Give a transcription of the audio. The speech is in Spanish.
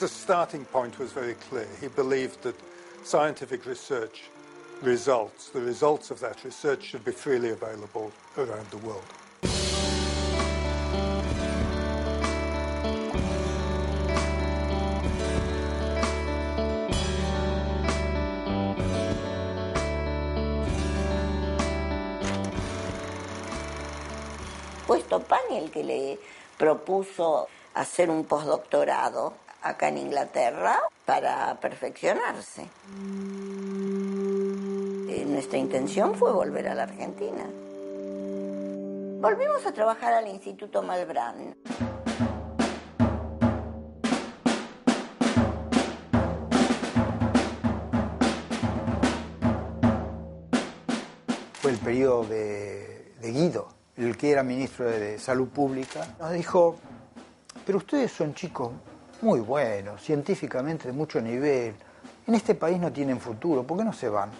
His starting point was very clear. He believed that scientific research results, the results of that research should be freely available around the world. Fue Stopani el que le propuso hacer un postdoctorado acá en Inglaterra para perfeccionarse. Eh, nuestra intención fue volver a la Argentina. Volvimos a trabajar al Instituto Malbrán. Fue el periodo de Guido, el que era ministro de Salud Pública. Nos dijo, pero ustedes son chicos muy buenos, científicamente de mucho nivel. En este país no tienen futuro, ¿por qué no se van?